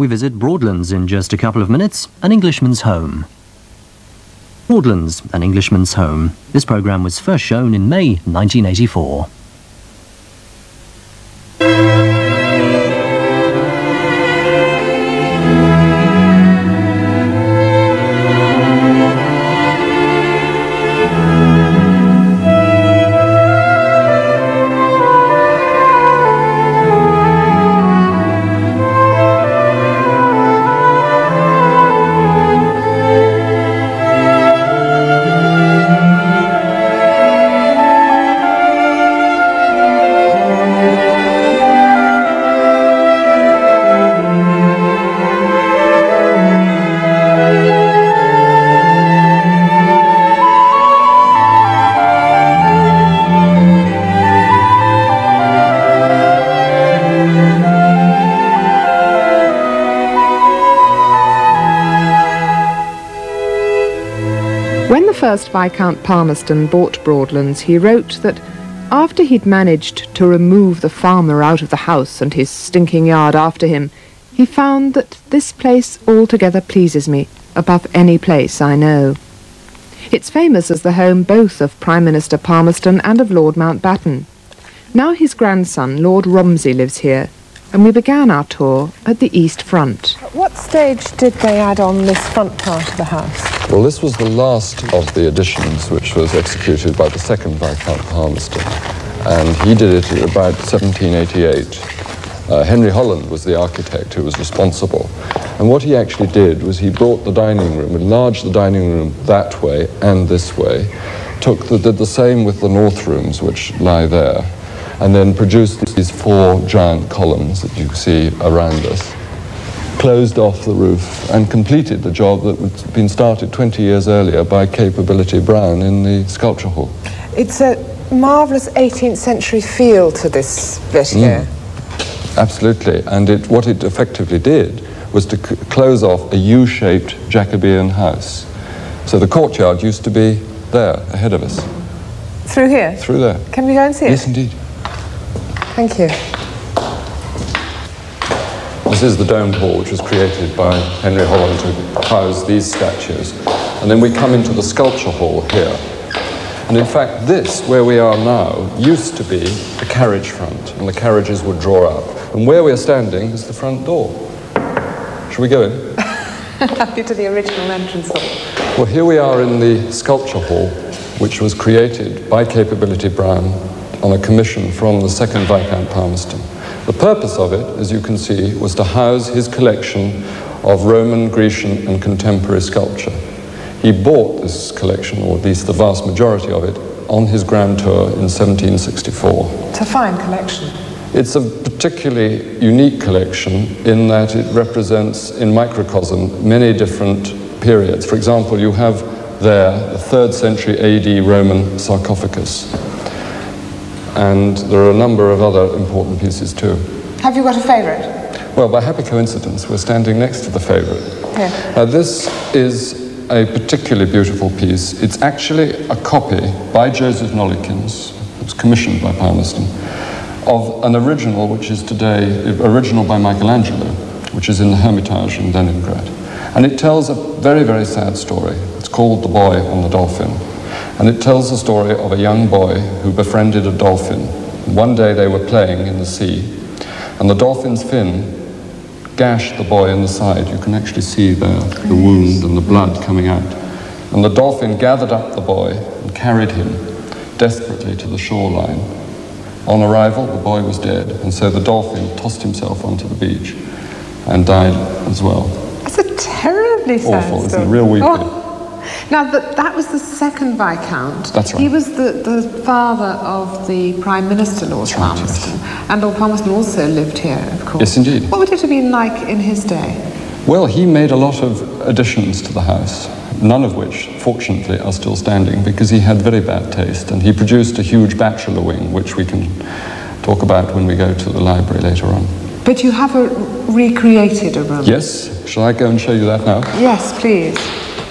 we visit Broadlands in just a couple of minutes, an Englishman's home. Broadlands, an Englishman's home. This programme was first shown in May 1984. First Viscount Palmerston bought Broadlands, he wrote that after he'd managed to remove the farmer out of the house and his stinking yard after him, he found that this place altogether pleases me above any place I know. It's famous as the home both of Prime Minister Palmerston and of Lord Mountbatten. Now his grandson, Lord Romsey, lives here, and we began our tour at the east front. At what stage did they add on this front part of the house? Well, this was the last of the additions which was executed by the second Viscount Palmerston, and he did it at about 1788. Uh, Henry Holland was the architect who was responsible. And what he actually did was he brought the dining room, enlarged the dining room that way and this way, took the, did the same with the north rooms which lie there, and then produced these four giant columns that you see around us, closed off the roof and completed the job that had been started 20 years earlier by Capability Brown in the sculpture hall. It's a marvellous 18th century feel to this bit mm. here. Absolutely, and it, what it effectively did was to c- close off a U-shaped Jacobean house. So the courtyard used to be there, ahead of us, Through here? through there. Can we go and see it? Yes, indeed. Thank you. This is the domed hall, which was created by Henry Holland to house these statues. And then we come into the sculpture hall here. And in fact, this, where we are now, used to be a carriage front, and the carriages would draw up. And where we are standing is the front door. Shall we go in? Happy to the original entrance hall. Well, here we are in the sculpture hall, which was created by Capability Brown on a commission from the second Viscount Palmerston. The purpose of it, as you can see, was to house his collection of Roman, Grecian, and contemporary sculpture. He bought this collection, or at least the vast majority of it, on his grand tour in 1764. It's a fine collection. It's a particularly unique collection in that it represents in microcosm many different periods. For example, you have there the third century AD Roman sarcophagus. And there are a number of other important pieces too. Have you got a favourite? Well, by happy coincidence, we're standing next to the favorite. Here. Now, this is a particularly beautiful piece. It's actually a copy by Joseph Nollekens, it was commissioned by Palmerston, of an original which is today, original by Michelangelo, which is in the Hermitage in Leningrad. And it tells a very, very sad story. It's called The Boy on the Dolphin. And it tells the story of a young boy who befriended a dolphin. One day they were playing in the sea, and the dolphin's fin gashed the boy in the side. You can actually see there the wound and the blood coming out. And the dolphin gathered up the boy and carried him desperately to the shoreline. On arrival, the boy was dead, and so the dolphin tossed himself onto the beach and died as well. It's a terribly sad Awful, isn't it? Real weeping. Oh. Now, that, that was the second Viscount. That's right. He was the, the father of the Prime Minister, Lord That's right, Palmerston. And Lord Palmerston also lived here, of course. Yes, indeed. What would it have been like in his day? Well, he made a lot of additions to the house, none of which, fortunately, are still standing because he had very bad taste and he produced a huge bachelor wing, which we can talk about when we go to the library later on. But you have a, recreated a room. Yes? Shall I go and show you that now? Yes, please.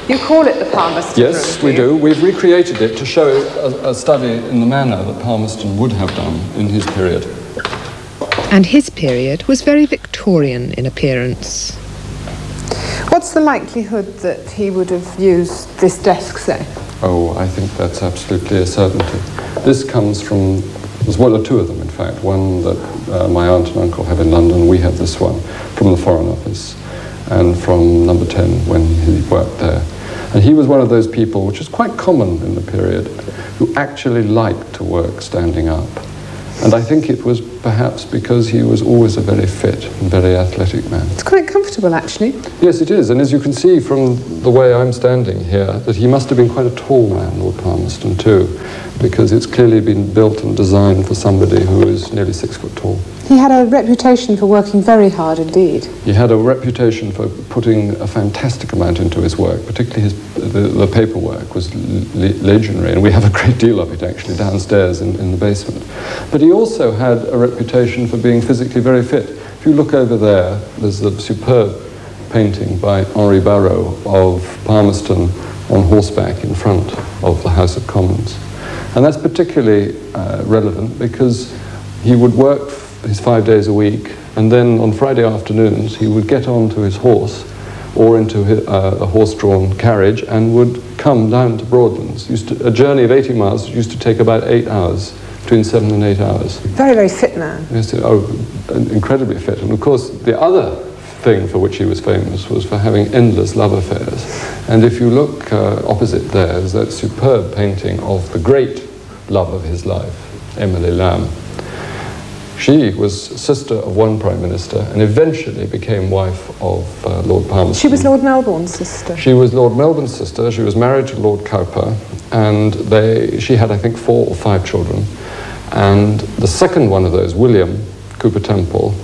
You call it the Palmerston room, Yes, we do. We've recreated it to show a, a study in the manner that Palmerston would have done in his period. And his period was very Victorian in appearance. What's the likelihood that he would have used this desk, say? Oh, I think that's absolutely a certainty. This comes from, there's one or two of them, in fact. One that uh, my aunt and uncle have in London. We have this one from the Foreign Office and from number 10 when he worked there. And he was one of those people, which is quite common in the period, who actually liked to work standing up. And I think it was perhaps because he was always a very fit and very athletic man. It's quite comfortable, actually. Yes, it is. And as you can see from the way I'm standing here, that he must have been quite a tall man, Lord Palmerston, too, because it's clearly been built and designed for somebody who is nearly six foot tall. He had a reputation for working very hard indeed. He had a reputation for putting a fantastic amount into his work, particularly his, the, the paperwork was le legendary, and we have a great deal of it actually downstairs in, in the basement. But he also had a reputation for being physically very fit. If you look over there, there's a superb painting by Henry Barraud of Palmerston on horseback in front of the House of Commons. And that's particularly uh, relevant because he would work his five days a week, and then on Friday afternoons he would get onto his horse or into his, uh, a horse-drawn carriage and would come down to Broadlands. Used to, a journey of 80 miles used to take about eight hours, between seven and eight hours. Very, very fit man. Yes, oh, incredibly fit. And of course, the other thing for which he was famous was for having endless love affairs. And if you look uh, opposite there, there's that superb painting of the great love of his life, Emily Lamb. She was sister of one prime minister and eventually became wife of uh, Lord Palmerston. She was Lord Melbourne's sister. She was Lord Melbourne's sister. She was married to Lord Cowper, and they, she had, I think, four or five children. And the second one of those, William Cowper Temple,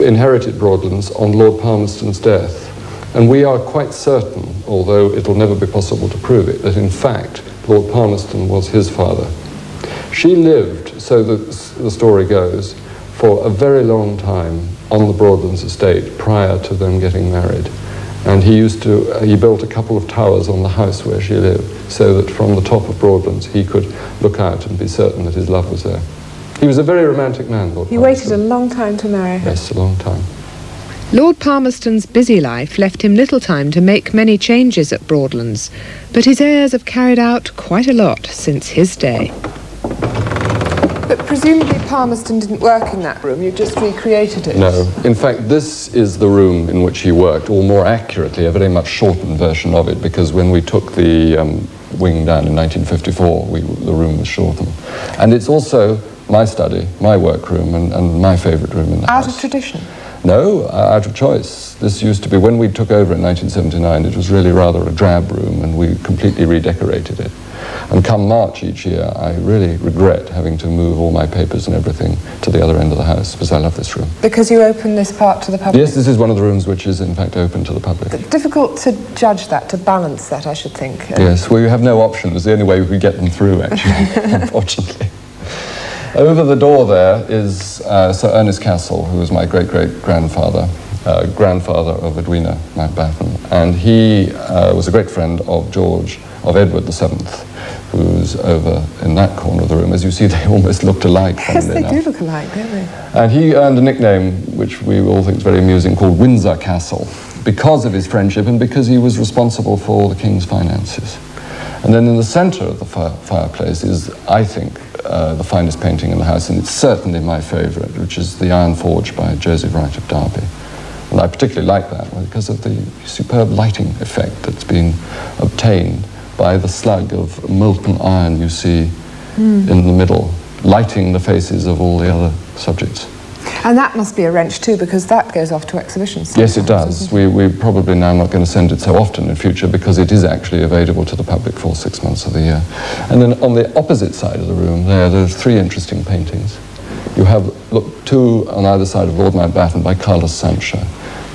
inherited Broadlands on Lord Palmerston's death. And we are quite certain, although it'll never be possible to prove it, that in fact Lord Palmerston was his father. She lived, so the, the story goes, for a very long time on the Broadlands estate prior to them getting married. And he used to, he built a couple of towers on the house where she lived so that from the top of Broadlands he could look out and be certain that his love was there. He was a very romantic man, Lord He Palmerston. waited a long time to marry her. Yes, a long time. Lord Palmerston's busy life left him little time to make many changes at Broadlands, but his heirs have carried out quite a lot since his day. But presumably Palmerston didn't work in that room, you just recreated it. No. In fact, this is the room in which he worked, or more accurately, a very much shortened version of it, because when we took the um, wing down in 1954, we, the room was shortened. And it's also my study, my workroom, and, and my favourite room in the Out house. of tradition. No, uh, out of choice. This used to be, when we took over in 1979, it was really rather a drab room, and we completely redecorated it. And come March each year, I really regret having to move all my papers and everything to the other end of the house, because I love this room. Because you open this part to the public. Yes, this is one of the rooms which is in fact open to the public. Difficult to judge that, to balance that, I should think. Uh, Yes, well, you have no option. It's the only way we could get them through, actually, unfortunately. Over the door there is uh, Sir Ernest Cassel, who was my great-great-grandfather, uh, grandfather of Edwina Mountbatten. And he uh, was a great friend of George, of Edward VII, who's over in that corner of the room. As you see, they almost looked alike, Yes, they enough. do look alike, don't they? And he earned a nickname which we all think is very amusing called Windsor Castle because of his friendship and because he was responsible for the king's finances. And then in the center of the fire fireplace is, I think, uh, the finest painting in the house, and it's certainly my favorite, which is the Iron Forge by Joseph Wright of Derby. And I particularly like that one because of the superb lighting effect that's been obtained by the slug of molten iron you see hmm. in the middle, lighting the faces of all the other subjects. And that must be a wrench too, because that goes off to exhibitions. Yes, it does. We, we're probably now not going to send it so often in future because it is actually available to the public for six months of the year. And then on the opposite side of the room, there, there are three interesting paintings. You have, look, two on either side of Lord Mountbatten by Carlos Sancha.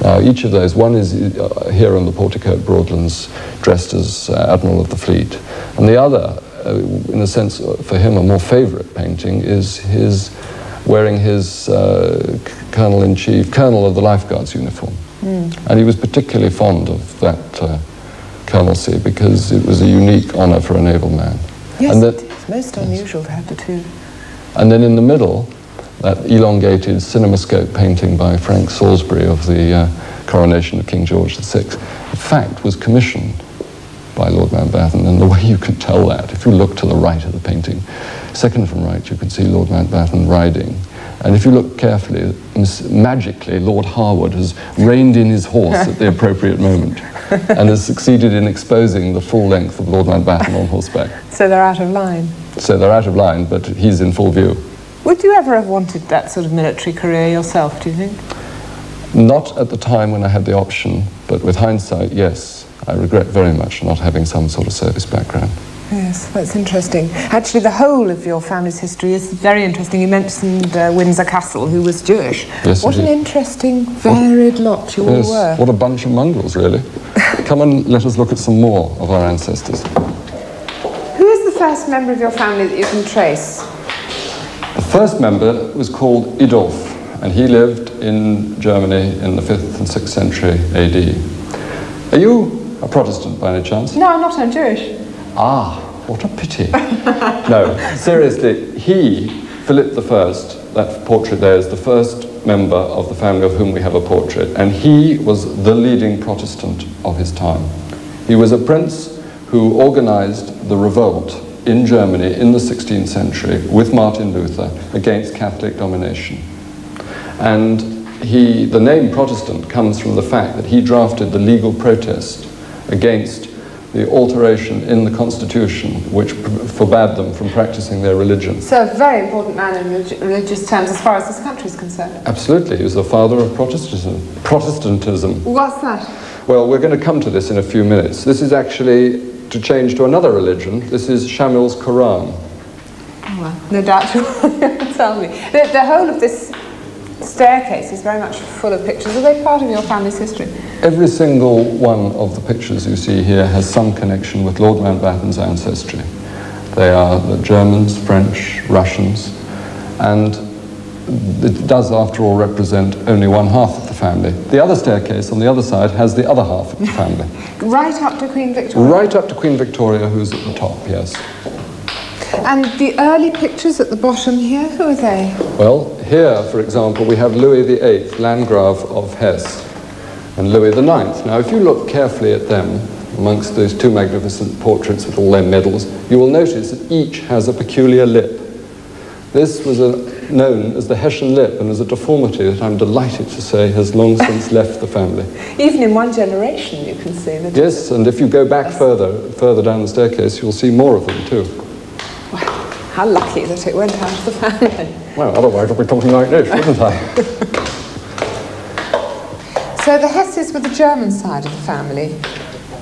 Now, each of those, one is uh, here on the portico at Broadlands, dressed as uh, Admiral of the Fleet, and the other, uh, in a sense, uh, for him, a more favourite painting is his wearing his uh, Colonel-in-Chief, Colonel of the Lifeguards uniform. And he was particularly fond of that uh, colonelcy because it was a unique honour for a naval man. Yes, and, that, is most unusual to have the two. and then in the middle, that elongated cinemascope painting by Frank Salisbury of the uh, coronation of King George VI, in fact, was commissioned by Lord Mountbatten. And the way you can tell that, if you look to the right of the painting, second from right, you can see Lord Mountbatten riding. And if you look carefully, magically, Lord Harewood has reined in his horse at the appropriate moment and has succeeded in exposing the full length of Lord Mountbatten on horseback. So they're out of line. So they're out of line, but he's in full view. Would you ever have wanted that sort of military career yourself, do you think? Not at the time when I had the option, but with hindsight, yes. I regret very much not having some sort of service background. Yes, that's interesting. Actually, the whole of your family's history is very interesting. You mentioned uh, Windsor Castle, who was Jewish. Yes, what indeed. an interesting, varied lot you Yes, all were. what a bunch of mongrels, really. Come and let us look at some more of our ancestors. Who is the first member of your family that you can trace? The first member was called Idolf, and he lived in Germany in the 5th and 6th century AD. Are you a Protestant by any chance? No, I'm not. I'm Jewish. Ah, what a pity. no, seriously, he, Philip I, that portrait there is the first member of the family of whom we have a portrait, and he was the leading Protestant of his time. He was a prince who organized the revolt in Germany in the 16th century with Martin Luther against Catholic domination. And he, the name Protestant comes from the fact that he drafted the legal protest against the alteration in the Constitution which forbade them from practicing their religion. So a very important man in relig- religious terms as far as this country is concerned. Absolutely, he was the father of Protestantism. Protestantism. What's that? Well, we're going to come to this in a few minutes. This is actually to change to another religion. This is Shamil's Quran. Oh, well, no doubt you'll tell me. The, the whole of this staircase is very much full of pictures. Are they part of your family's history? Every single one of the pictures you see here has some connection with Lord Mountbatten's ancestry. They are the Germans, French, Russians, and it does, after all, represent only one half family. The other staircase on the other side has the other half of the family. Right up to Queen Victoria. Right up to Queen Victoria, who's at the top, yes. And the early pictures at the bottom here, who are they? Well, here, for example, we have Louis VIII, Landgrave of Hesse, and Louis IX. Now, if you look carefully at them, amongst those two magnificent portraits with all their medals, you will notice that each has a peculiar lip. This was a, known as the Hessian lip and as a deformity that I'm delighted to say has long since left the family. Even in one generation, you can see that. Yes, and if you go back further, further down the staircase, you'll see more of them too. How lucky that it went out of the family. Well, otherwise I'd be talking like this, wouldn't I? So the Hesses were the German side of the family.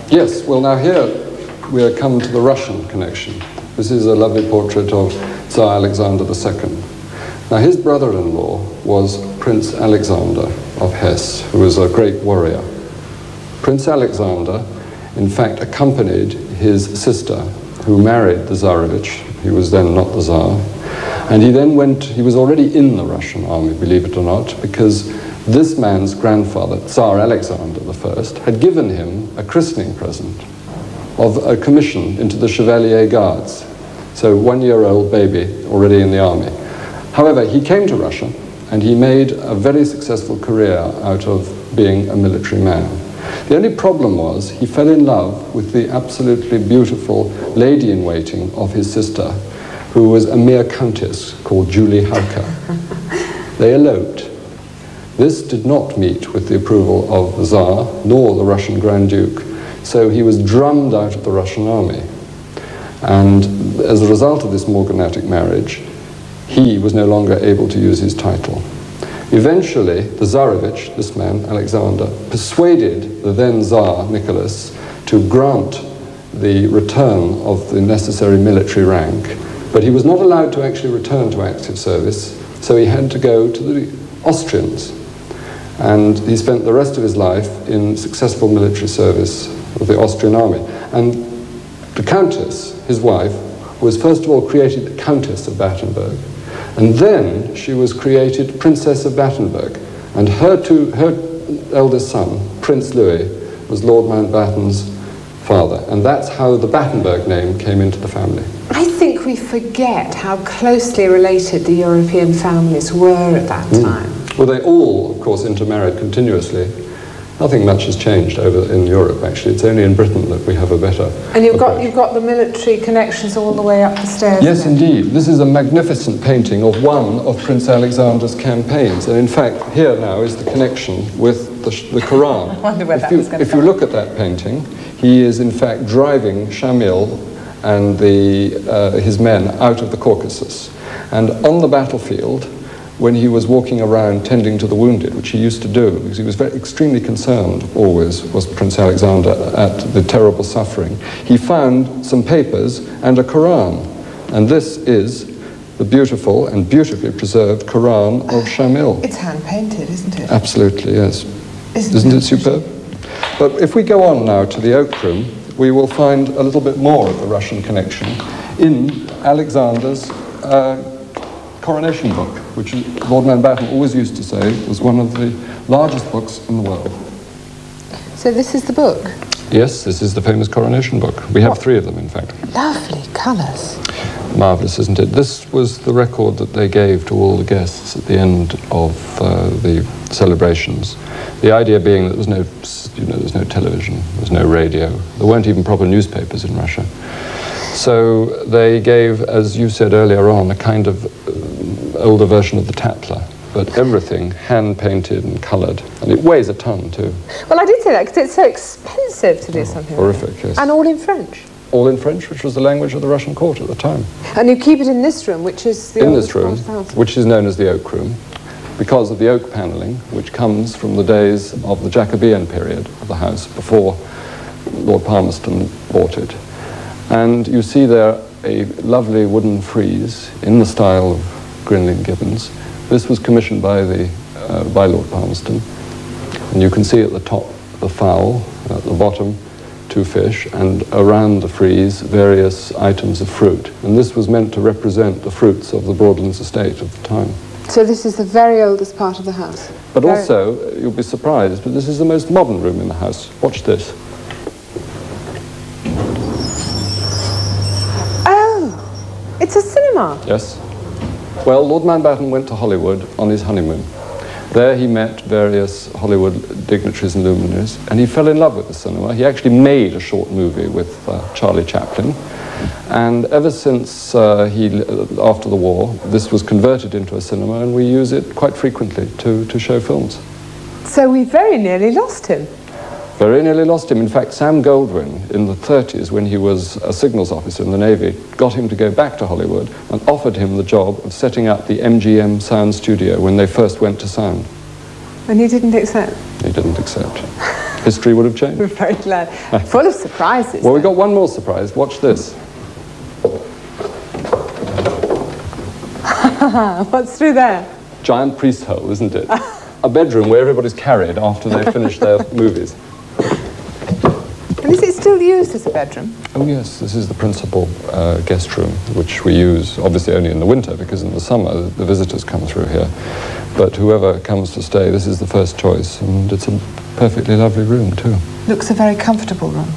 Yes, well now here we are come to the Russian connection. This is a lovely portrait of Tsar Alexander II. Now his brother-in-law was Prince Alexander of Hesse, who was a great warrior. Prince Alexander, in fact, accompanied his sister, who married the Tsarevich. He was then not the Tsar. And he then went, he was already in the Russian army, believe it or not, because this man's grandfather, Tsar Alexander I, had given him a christening present of a commission into the Chevalier Guards. So one year old baby already in the army. However, he came to Russia and he made a very successful career out of being a military man. The only problem was he fell in love with the absolutely beautiful lady in waiting of his sister, who was a mere countess called Julie Hauke. they eloped. This did not meet with the approval of the Tsar nor the Russian Grand Duke, so he was drummed out of the Russian army. And as a result of this morganatic marriage, he was no longer able to use his title. Eventually, the Tsarevich, this man, Alexander, persuaded the then Tsar, Nicholas, to grant the return of the necessary military rank, but he was not allowed to actually return to active service, so he had to go to the Austrians. And he spent the rest of his life in successful military service with the Austrian army. And the Countess, his wife, was first of all created the Countess of Battenberg. And then she was created Princess of Battenberg. And her, two, her eldest son, Prince Louis, was Lord Mountbatten's father. And that's how the Battenberg name came into the family. I think we forget how closely related the European families were at that Hmm. time. Well, they all, of course, intermarried continuously. Nothing much has changed over in Europe, actually. It's only in Britain that we have a better. And you've got, you've got the military connections all the way up the stairs. Yes, indeed. This is a magnificent painting of one of Prince Alexander's campaigns. And in fact, here now is the connection with the, the Quran. I wonder where if that you, was gonna if you look at that painting, he is in fact driving Shamil and the, uh, his men out of the Caucasus. And on the battlefield, when he was walking around tending to the wounded, which he used to do, because he was very, extremely concerned always, was Prince Alexander, at the terrible suffering, he found some papers and a Quran. And this is the beautiful and beautifully preserved Quran of Shamil. It's hand painted, isn't it? Absolutely, yes. Isn't Isn't it it superb? But if we go on now to the Oak Room, we will find a little bit more of the Russian connection in Alexander's uh, coronation book, which Lord Mountbatten always used to say was one of the largest books in the world. So this is the book. Yes, this is the famous coronation book. We have three of them, in fact. Lovely colours. Marvellous, isn't it? This was the record that they gave to all the guests at the end of uh, the celebrations. The idea being that there was no, you know, there was no television, there was no radio, there weren't even proper newspapers in Russia. So they gave, as you said earlier on, a kind of older version of the Tatler, but everything hand painted and coloured, and it weighs a ton too. Well, I did say that because it's so expensive to do oh, something like Horrific, that. yes. And all in French. All in French, which was the language of the Russian court at the time. And you keep it in this room, which is the in this room, part of the house. which is known as the Oak Room, because of the oak panelling, which comes from the days of the Jacobean period of the house, before Lord Palmerston bought it. And you see there a lovely wooden frieze in the style of Grinling Gibbons. This was commissioned by, the, uh, by Lord Palmerston. And you can see at the top the fowl, at the bottom two fish, and around the frieze various items of fruit. And this was meant to represent the fruits of the Broadlands estate of the time. So this is the very oldest part of the house. But Very- also, you'll be surprised, but this is the most modern room in the house. Watch this. Oh, it's a cinema. Yes? Well, Lord Mountbatten went to Hollywood on his honeymoon. There he met various Hollywood dignitaries and luminaries, and he fell in love with the cinema. He actually made a short movie with uh, Charlie Chaplin. And ever since uh, he, after the war, this was converted into a cinema, and we use it quite frequently to, to show films. So we very nearly lost him. Very nearly lost him. In fact, Sam Goldwyn, in the 30s, when he was a signals officer in the Navy, got him to go back to Hollywood and offered him the job of setting up the MGM sound studio when they first went to sound. And he didn't accept. He didn't accept. History would have changed. We're very glad. Full of surprises. Well, we got one more surprise. Watch this. What's through there? Giant priest hole, isn't it? a bedroom where everybody's carried after they finish their movies. And is it still used as a bedroom? Oh yes, this is the principal uh, guest room, which we use obviously only in the winter because in the summer the, the visitors come through here. But whoever comes to stay, this is the first choice, and it's a perfectly lovely room too. Looks a very comfortable room.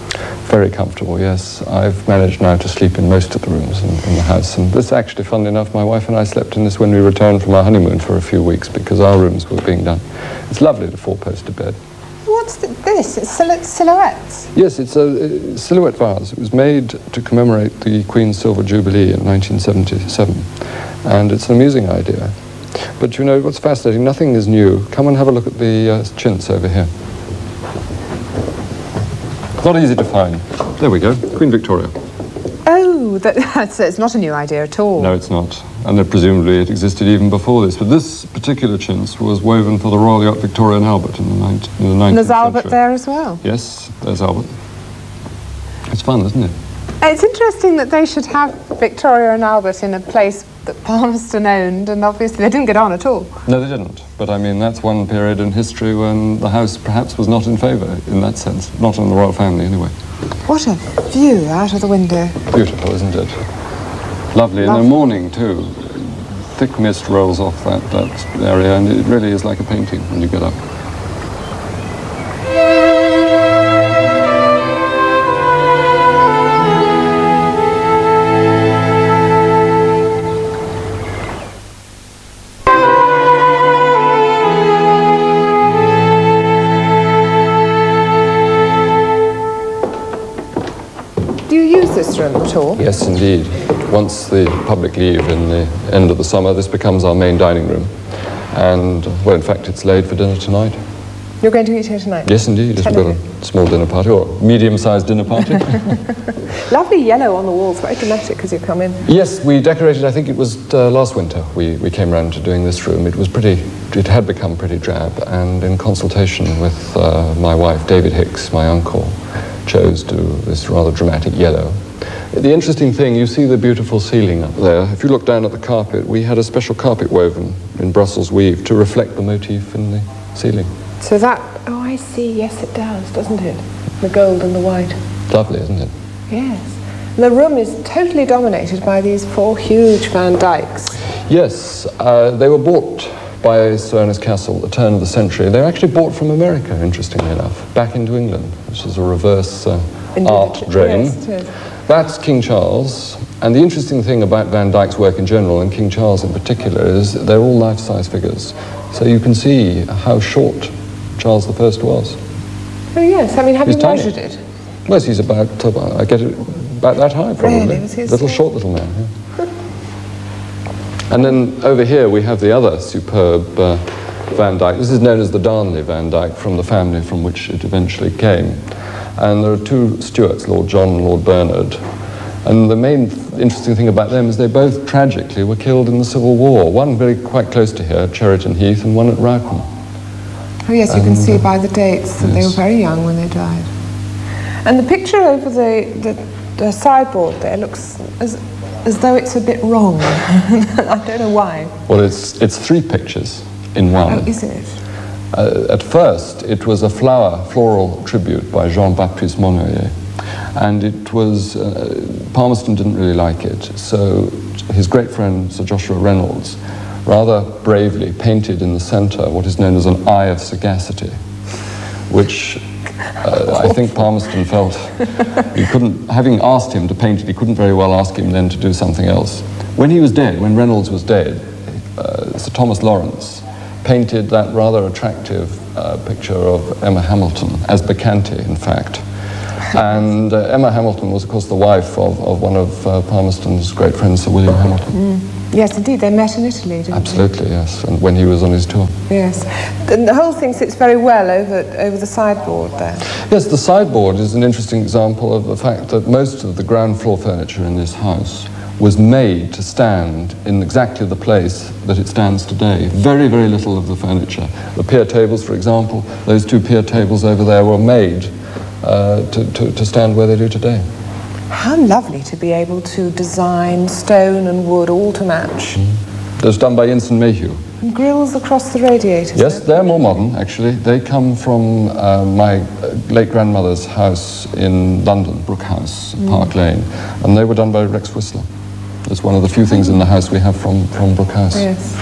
Very comfortable, yes. I've managed now to sleep in most of the rooms in, in the house, and this actually, funnily enough, my wife and I slept in this when we returned from our honeymoon for a few weeks because our rooms were being done. It's lovely, the four-poster bed. What's th- this? It's sil- silhouettes. Yes, it's a, uh silhouette vase. It was made to commemorate the Queen's Silver Jubilee in 1977. And it's an amusing idea. But you know, what's fascinating, nothing is new. Come and have a look at the uh, chintz over here. Not easy to find. There we go, Queen Victoria. Oh, that, that's, it's not a new idea at all. No, it's not. And then presumably it existed even before this. But this particular chintz was woven for the Royal Yacht Victoria and Albert in the, 19th, in the 19th And there's Albert century. there as well. Yes, there's Albert. It's fun, isn't it? It's interesting that they should have Victoria and Albert in a place that Palmerston owned, and obviously they didn't get on at all. No, they didn't. But I mean, that's one period in history when the house perhaps was not in favour in that sense. Not in the royal family, anyway. What a view out of the window. Beautiful, isn't it? Lovely. In the morning, too. Thick mist rolls off that, that area, and it really is like a painting when you get up. At all? Yes, indeed. Once the public leave in the end of the summer, this becomes our main dining room. And, well, in fact, it's laid for dinner tonight. You're going to eat here tonight? Yes, indeed. It's Ten got of a small dinner party, or medium-sized dinner party. Lovely yellow on the walls, very dramatic as you come in. yes, we decorated, I think it was uh, last winter, we, we came round to doing this room. It was pretty, it had become pretty drab, and in consultation with uh, my wife, David Hicks, my uncle, chose to do this rather dramatic yellow. The interesting thing, you see the beautiful ceiling up there. If you look down at the carpet, we had a special carpet woven in Brussels weave to reflect the motif in the ceiling. So that, oh, I see, yes, it does, doesn't it? The gold and the white. Lovely, isn't it? Yes. And the room is totally dominated by these four huge Van Dycks. Yes, uh, they were bought by Sir Ernest Cassel at the turn of the century. They were actually bought from America, interestingly enough, back into England, which is a reverse uh, art drain. yes. That's King Charles. And the interesting thing about Van Dyck's work in general, and King Charles in particular, is they're all life-size figures. So you can see how short Charles I was. Oh, yes, I mean, have He's you tiny. measured it? Well, he's about, uh, I get it, about that high probably. Really? Little short little man, yeah. And then over here we have the other superb uh, Van Dyck. This is known as the Darnley Van Dyck from the family from which it eventually came. And there are two Stuarts, Lord John and Lord Bernard. And the main th- interesting thing about them is they both tragically were killed in the Civil War. One very quite close to here, Cheriton Heath, and one at Rowton. Oh, yes, you can see by the dates that they were very young when they died. And the picture over the, the, the sideboard there looks as, as though it's a bit wrong. I don't know why. Well, it's, it's three pictures in one. Oh, is it? Uh, at first, it was a flower, floral tribute by Jean-Baptiste Monnoyer. And it was, uh, Palmerston didn't really like it. So his great friend, Sir Joshua Reynolds, rather bravely painted in the center what is known as an eye of sagacity, which uh, I think Palmerston felt he couldn't, having asked him to paint it, he couldn't very well ask him then to do something else. When he was dead, when Reynolds was dead, uh, Sir Thomas Lawrence painted that rather attractive uh, picture of Emma Hamilton, as Bacchante, in fact. And uh, Emma Hamilton was, of course, the wife of, of one of uh, Palmerston's great friends, Sir William Hamilton. Yes, indeed, they met in Italy, didn't Absolutely, yes, and when he was on his tour. Yes. And the whole thing sits very well over, over the sideboard there. Yes, the sideboard is an interesting example of the fact that most of the ground floor furniture in this house was made to stand in exactly the place that it stands today. Very, very little of the furniture. The pier tables, for example, those two pier tables over there were made uh, to, to, to stand where they do today. How lovely to be able to design stone and wood all to match. It was done by Ince and Mayhew. And grills across the radiators. Yes, they're more modern, actually. They come from uh, my late grandmother's house in London, Brook House, Park Lane, and they were done by Rex Whistler. It's one of the few things in the house we have from, from Brook House. Yes.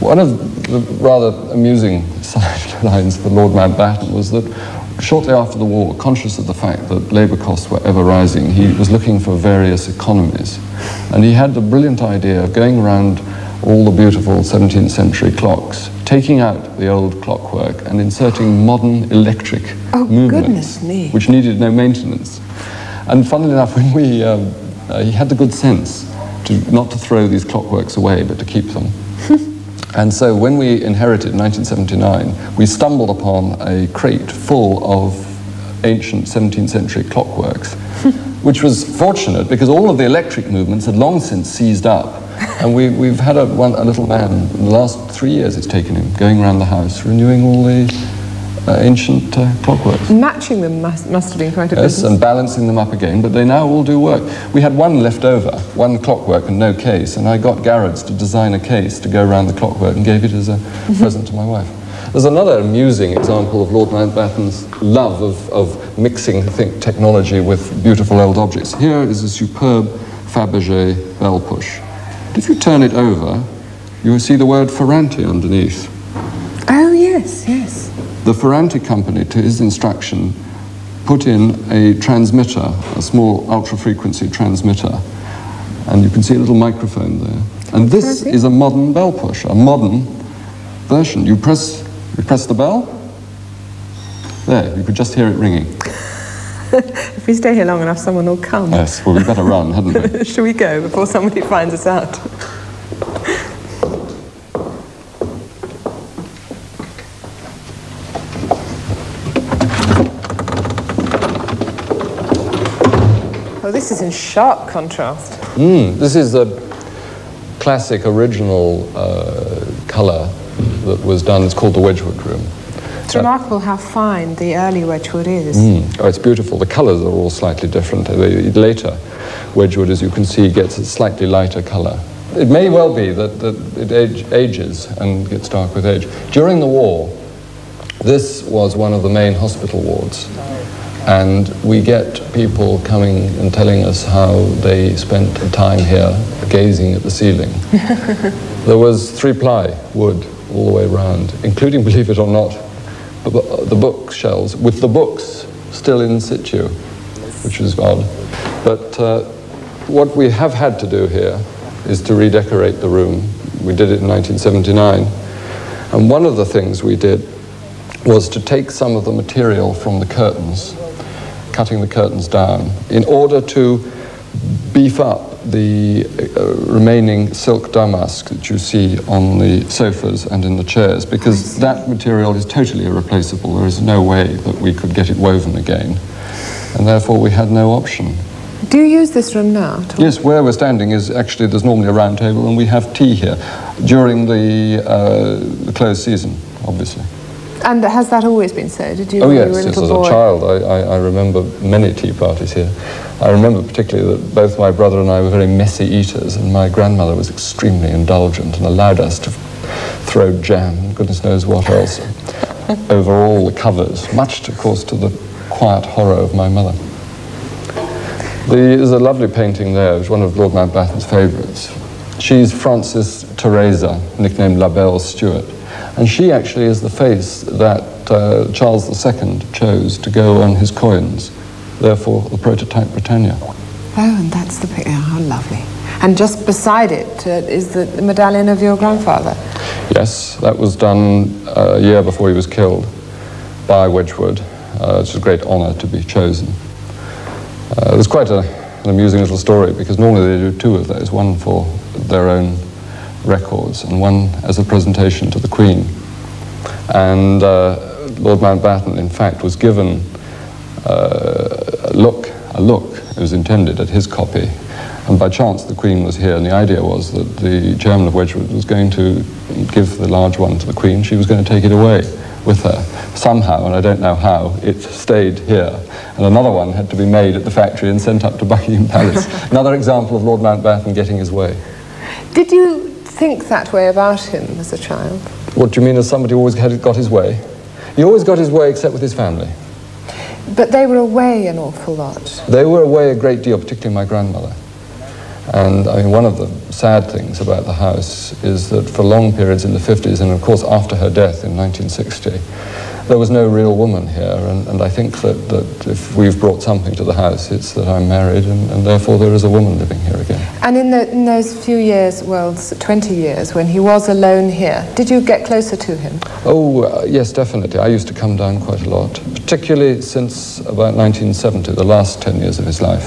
One of the rather amusing sidelines for Lord Mountbatten was that shortly after the war, conscious of the fact that labour costs were ever rising, he was looking for various economies. And he had the brilliant idea of going around all the beautiful 17th century clocks, taking out the old clockwork and inserting modern electric Oh, movements, goodness me. which needed no maintenance. And funnily enough, when we, um, uh, he had the good sense to not to throw these clockworks away, but to keep them. And so when we inherited in 1979, we stumbled upon a crate full of ancient 17th century clockworks, which was fortunate because all of the electric movements had long since seized up. And we, we've had a, one, a little man, in the last three years it's taken him, going around the house, renewing all the uh, ancient uh, clockworks. Matching them must, must have been quite a Yes, business. and balancing them up again, but they now all do work. We had one left over, one clockwork and no case, and I got Garrard's to design a case to go around the clockwork and gave it as a present to my wife. There's another amusing example of Lord Mountbatten's love of, of mixing think, technology with beautiful old objects. Here is a superb Fabergé bell push. If you turn it over, you will see the word Ferranti underneath. Oh, yes, yes. The Ferranti company, to his instruction, put in a transmitter, a small ultra-frequency transmitter, and you can see a little microphone there. And this is a modern bell push, a modern version. You press, you press the bell, there, you could just hear it ringing. if we stay here long enough, someone will come. Yes, well, we better run, hadn't we? Shall we go before somebody finds us out? Oh, this is in sharp contrast. Mm, this is the classic original uh, colour that was done. It's called the Wedgwood room. It's remarkable how fine the early Wedgwood is. Mm. Oh, it's beautiful. The colours are all slightly different. Uh, Later, Wedgwood, as you can see, gets a slightly lighter colour. It may well be that, that it age, ages and gets dark with age. During the war, this was one of the main hospital wards. And we get people coming and telling us how they spent time here gazing at the ceiling. there was three ply wood all the way around, including, believe it or not, the bookshelves with the books still in situ, which is odd. But uh, what we have had to do here is to redecorate the room. We did it in 1979. And one of the things we did was to take some of the material from the curtains, cutting the curtains down, in order to beef up the uh, remaining silk damask that you see on the sofas and in the chairs, because that material is totally irreplaceable. There is no way that we could get it woven again, and therefore we had no option. Do you use this room now? Yes, where we're standing is actually there's normally a round table, and we have tea here during the, uh, the closed season, obviously. And has that always been so? Did you Oh yes, you were a yes, little as boy? a child, I, I, I remember many tea parties here. I remember particularly that both my brother and I were very messy eaters, and my grandmother was extremely indulgent and allowed us to throw jam, and goodness knows what else, over all the covers, much, of course, to the quiet horror of my mother. There's a lovely painting there, which is one of Lord Mountbatten's favourites. She's Frances Teresa, nicknamed La Belle Stuart, and she actually is the face that uh, Charles II chose to go on his coins, therefore the prototype Britannia. Oh, and that's the picture. How lovely. And just beside it uh, is the, medallion of your grandfather. Yes, that was done uh, a year before he was killed by Wedgwood. Uh, it's a great honour to be chosen. Uh, it was quite a, an amusing little story because normally they do two of those, one for their own records and one as a presentation to the Queen. And uh, Lord Mountbatten, in fact, was given uh, a look, a look, it was intended at his copy. And by chance, the Queen was here, and the idea was that the chairman of Wedgwood was going to give the large one to the Queen. She was going to take it away with her. Somehow, and I don't know how, it stayed here. And another one had to be made at the factory and sent up to Buckingham Palace. another example of Lord Mountbatten getting his way. Did you think that way about him as a child? What do you mean as somebody who always had got his way? He always got his way except with his family. But they were away an awful lot. They were away a great deal, particularly my grandmother. And I mean, one of the sad things about the house is that for long periods in the 50s, and of course after her death in 1960, there was no real woman here. And, and I think that, that if we've brought something to the house, it's that I'm married, and, and therefore there is a woman living here again. And in, the, in those few years, well, 20 years, when he was alone here, did you get closer to him? Oh, uh, yes, definitely. I used to come down quite a lot, particularly since about 1970, the last 10 years of his life.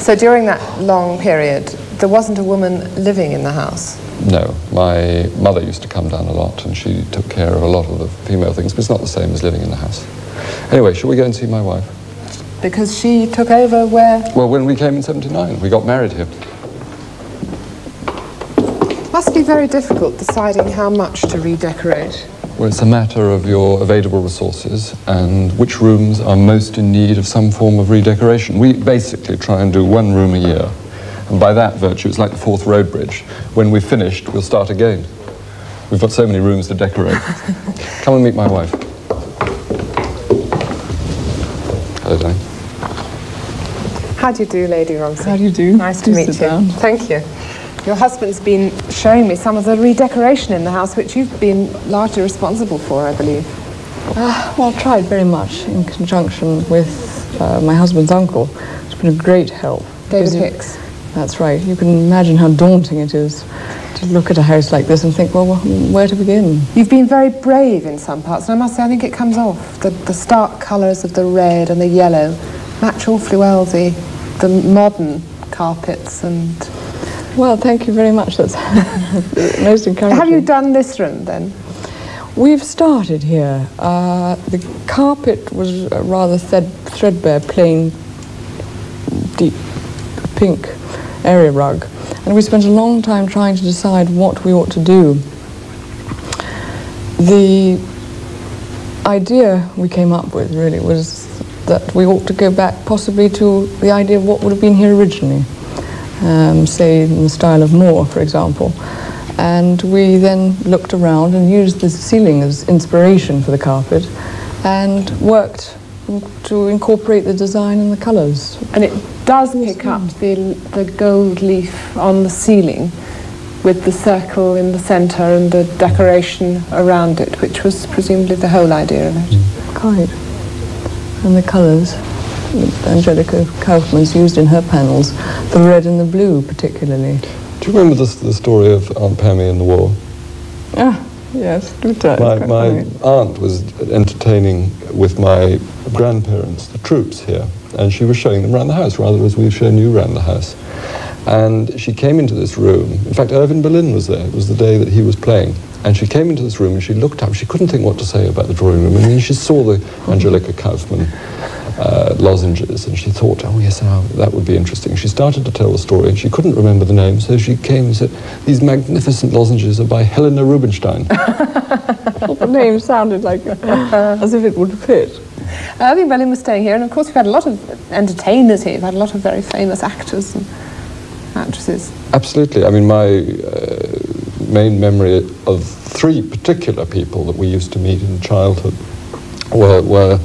So during that long period, there wasn't a woman living in the house. No, my mother used to come down a lot and she took care of a lot of the female things, but it's not the same as living in the house. Anyway, shall we go and see my wife? Because she took over where? Well, when we came in 79, we got married here. Must be very difficult deciding how much to redecorate. Well, it's a matter of your available resources and which rooms are most in need of some form of redecoration. We basically try and do one room a year. And by that virtue, it's like the Forth Road Bridge. When we've finished, we'll start again. We've got so many rooms to decorate. Come and meet my wife. Hello, Diane. How do you do, Lady Romsey? How do you do? Nice to Do meet you. down. Thank you. Your husband's been showing me some of the redecoration in the house, which you've been largely responsible for, I believe. Ah, well, I tried very much in conjunction with uh, my husband's uncle. It's been a great help. David Because you- Hicks. That's right. You can imagine how daunting it is to look at a house like this and think, well, where to begin? You've been very brave in some parts, and I must say, I think it comes off. The, the stark colours of the red and the yellow match awfully well the, the modern carpets and... Well, thank you very much. That's most encouraging. Have you done this room then? We've started here. Uh, the carpet was a rather thread- threadbare, plain, deep pink area rug. And we spent a long time trying to decide what we ought to do. The idea we came up with really was that we ought to go back possibly to the idea of what would have been here originally, um, say in the style of Moore, for example. And we then looked around and used the ceiling as inspiration for the carpet and worked to incorporate the design and the colours. And it does pick up the, the gold leaf on the ceiling with the circle in the centre and the decoration around it, which was presumably the whole idea of it. Quite. And the colours Angelica Kauffman's used in her panels, the red and the blue particularly. Do you remember the, the story of Aunt Pammy in the war? Ah, yes, do tell. My, my aunt was entertaining with my grandparents, the troops here, and she was showing them around the house, rather as we've shown you around the house. And she came into this room. In fact, Irving Berlin was there. It was the day that he was playing. And she came into this room and she looked up. She couldn't think what to say about the drawing room. And then she saw the Angelica Kauffman uh, lozenges and she thought, oh, yes, how, that would be interesting. She started to tell the story and she couldn't remember the name. So she came and said, these magnificent lozenges are by Helena Rubinstein. the name sounded like as if it would fit. Irving Berlin was staying here, and of course, we've had a lot of entertainers here. We've had a lot of very famous actors and actresses. Absolutely. I mean, my uh, main memory of three particular people that we used to meet in childhood were, were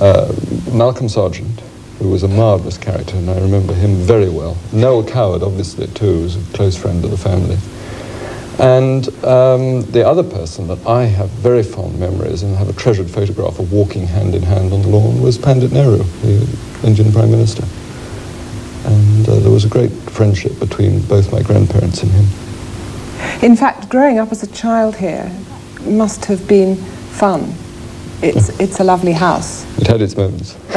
uh, Malcolm Sargent, who was a marvellous character, and I remember him very well. Noel Coward, obviously, too, was a close friend of the family. And um, the other person that I have very fond memories and have a treasured photograph of walking hand in hand on the lawn was Pandit Nehru, the Indian Prime Minister. And uh, there was a great friendship between both my grandparents and him. In fact, growing up as a child here must have been fun. It's, it's a lovely house. It had its moments.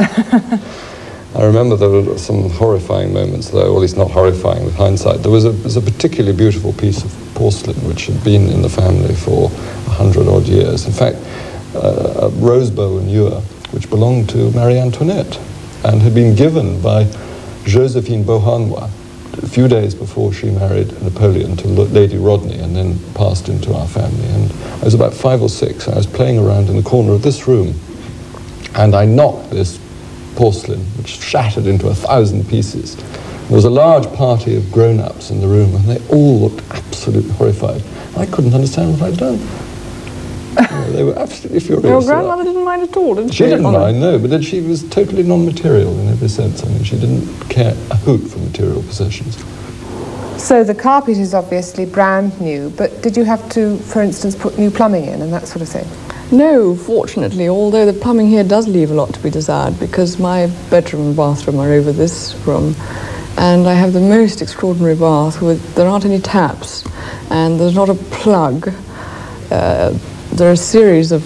I remember there were some horrifying moments, though, or at least not horrifying with hindsight. There was a, there was a particularly beautiful piece of porcelain which had been in the family for a hundred odd years. In fact, uh, a rose bow and ewer, which belonged to Marie Antoinette and had been given by Josephine Beauharnais a few days before she married Napoleon to Lady Rodney and then passed into our family. And I was about five or six, I was playing around in the corner of this room, and I knocked this porcelain, which shattered into a thousand pieces. There was a large party of grown-ups in the room, and they all looked absolutely horrified. I couldn't understand what I'd done. You they were absolutely furious. Your grandmother didn't mind at all, did she? She didn't mind, no, but then she was totally non-material in every sense. I mean, she didn't care a hoot for material possessions. So the carpet is obviously brand new, but did you have to, for instance, put new plumbing in and that sort of thing? No, fortunately, although the plumbing here does leave a lot to be desired because my bedroom and bathroom are over this room and I have the most extraordinary bath with, there aren't any taps and there's not a plug. Uh, there are a series of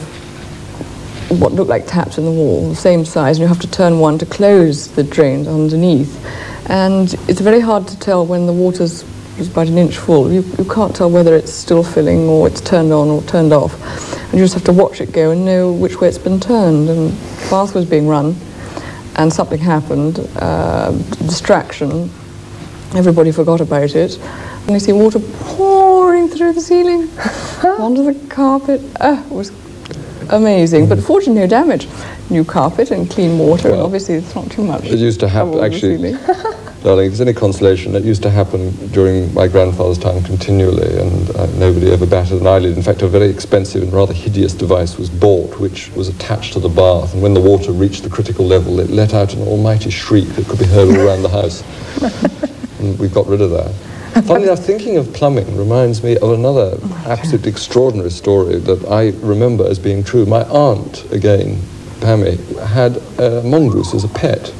what look like taps in the wall, the same size, and you have to turn one to close the drains underneath. And it's very hard to tell when the water's is about an inch full. You, you can't tell whether it's still filling or it's turned on or turned off. And you just have to watch it go and know which way it's been turned. And the bath was being run and something happened, uh, distraction. Everybody forgot about it. And you see water pouring through the ceiling, onto the carpet. Uh, it was amazing. But fortunately, no damage. New carpet and clean water, and Well, obviously it's not too much. It used to happen, trouble with the actually. Darling, if there's any consolation, it used to happen during my grandfather's time continually, and uh, nobody ever batted an eyelid. In fact, a very expensive and rather hideous device was bought, which was attached to the bath, and when the water reached the critical level, it let out an almighty shriek that could be heard all around the house. and we got rid of that. Funnily enough, thinking of plumbing reminds me of another oh absolutely extraordinary story that I remember as being true. My aunt, again, Pammy, had a mongoose as a pet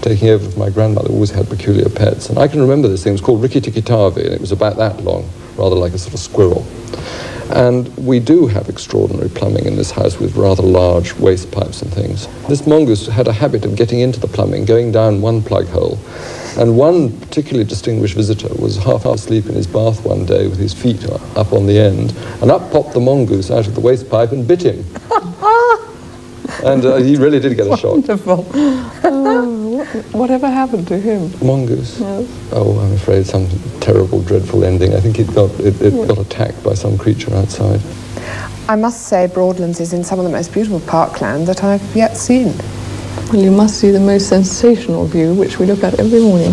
taking over from my grandmother, always had peculiar pets. And I can remember this thing, it was called Rikki Tikki Tavi, and it was about that long, rather like a sort of squirrel. And we do have extraordinary plumbing in this house with rather large waste pipes and things. This mongoose had a habit of getting into the plumbing, going down one plug hole. And one particularly distinguished visitor was half asleep in his bath one day with his feet up on the end, and up popped the mongoose out of the waste pipe and bit him. and uh, he really did get a shock. Wonderful. Oh, whatever happened to him? Mongoose. Yes. Oh, I'm afraid some terrible, dreadful ending. I think it got it, it got attacked by some creature outside. I must say Broadlands is in some of the most beautiful parkland that I've yet seen. Well, you must see the most sensational view, which we look at every morning.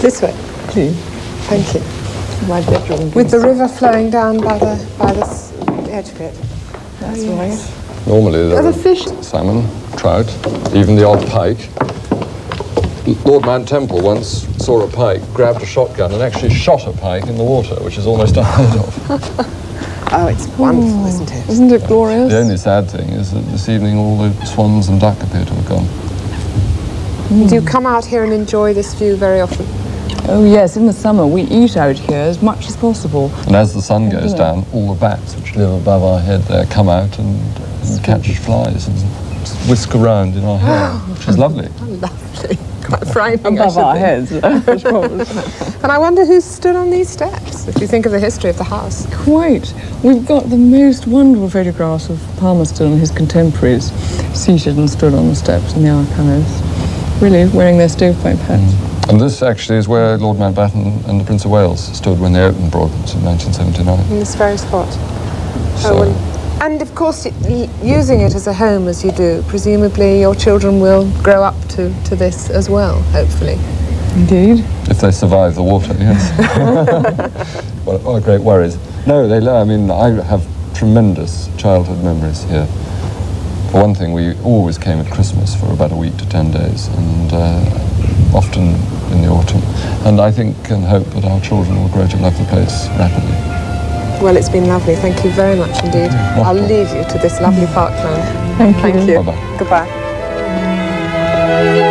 This way, Please. thank you. My bedroom. With the river flowing down by the by the edge of it. That's oh, right. Normally, there Are are the fish? salmon, trout, even the odd pike. Lord Mount Temple once saw a pike, grabbed a shotgun, and actually shot a pike in the water, which is almost unheard of. Oh, it's wonderful, isn't it? Isn't it glorious? The only sad thing is that this evening all the swans and duck appear to have gone. Do you come out here and enjoy this view very often? Oh, yes, in the summer we eat out here as much as possible. And as the sun goes down, all the bats which live above our head there come out and, and catch flies and whisk around in our hair, which is lovely. Lovely. Quite frightening, Above our think. heads. And I wonder who stood on these steps, if you think of the history of the house. Quite. We've got the most wonderful photographs of Palmerston and his contemporaries seated and stood on the steps in the archives, really wearing their stovepipe hats. Mm. And this actually is where Lord Mountbatten and the Prince of Wales stood when they opened Broadlands in 1979. In this very spot. So- Oh, well, and of course, y- using it as a home as you do, presumably your children will grow up to, to this as well, hopefully. Indeed. If they survive the water, yes. what, what great worries. No, they learn. I mean, I have tremendous childhood memories here. For one thing, we always came at Christmas for about a week to 10 days, and uh, often in the autumn. And I think and hope that our children will grow to love the place rapidly. Well, it's been lovely. Thank you very much indeed. Mm. I'll leave you to this lovely mm. parkland. Thank you. Thank you. Bye-bye. Goodbye.